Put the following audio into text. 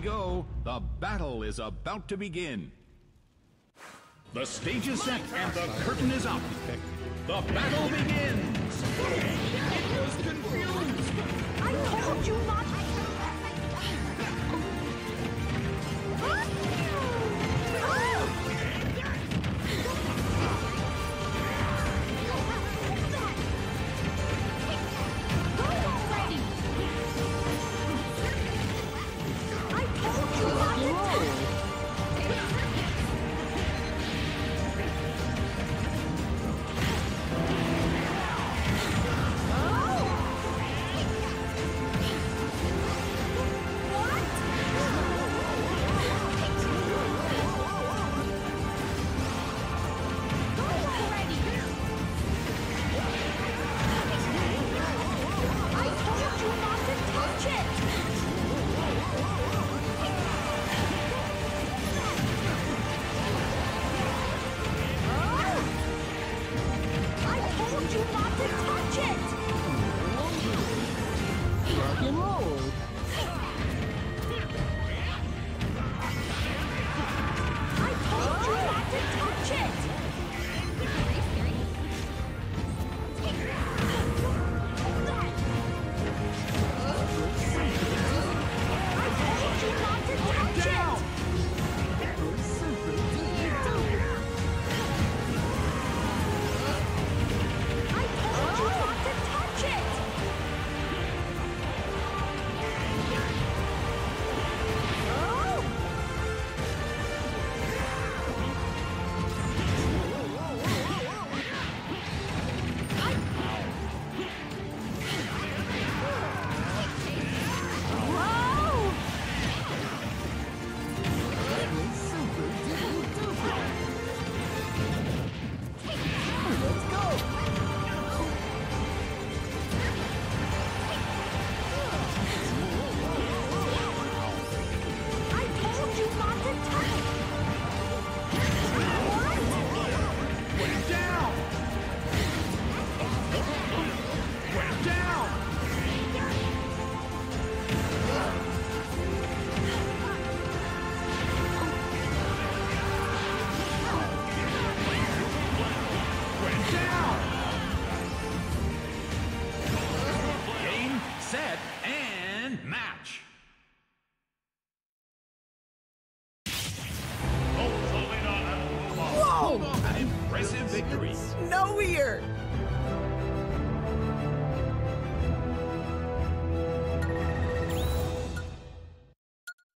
go. The battle is about to begin. The stage is set and the curtain is up. The battle begins. It was confused. I told you told you not to touch it! Rock and roll. nowhere!